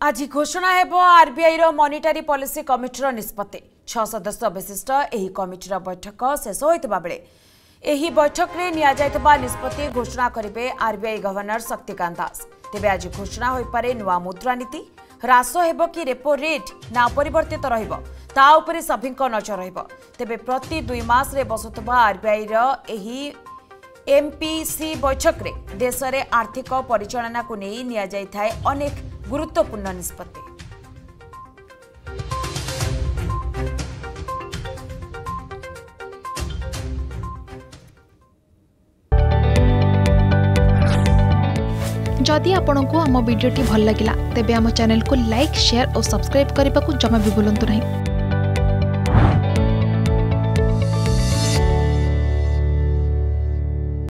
ଆଜି ଘୋଷଣା ହେବ ଆର୍ବିଆଇର ମନିଟାରୀ ପଲିସି କମିଟିର ନିଷ୍ପତ୍ତି ଛଅ ସଦସ୍ୟ ବିଶିଷ୍ଟ ଏହି କମିଟିର ବୈଠକ ଶେଷ ହୋଇଥିବା ବେଳେ ଏହି ବୈଠକରେ ନିଆଯାଇଥିବା ନିଷ୍ପତ୍ତି ଘୋଷଣା କରିବେ ଆର୍ବିଆଇ ଗଭର୍ଣ୍ଣର ଶକ୍ତିକାନ୍ତ ଦାସ ତେବେ ଆଜି ଘୋଷଣା ହୋଇପାରେ ନୂଆ ମୁଦ୍ରାନୀତି ହ୍ରାସ ହେବ କି ରେପୋ ରେଟ୍ ନା ଅପରିବର୍ତ୍ତିତ ରହିବ ତା ଉପରେ ସଭିଙ୍କ ନଜର ରହିବ ତେବେ ପ୍ରତି ଦୁଇ ମାସରେ ବସୁଥିବା ଆର୍ବିଆଇର ଏହି ଏମ୍ପିସି ବୈଠକରେ ଦେଶରେ ଆର୍ଥିକ ପରିଚାଳନାକୁ ନେଇ ନିଆଯାଇଥାଏ ଅନେକ ଗୁରୁତ୍ୱପୂର୍ଣ୍ଣ ନିଷ୍ପତ୍ତି जदि आपंक आम भिडी भल लगा तेब आम चैनल को लाइक शेयर और सब्सक्राइब करने को जमा भी बुलां नहीं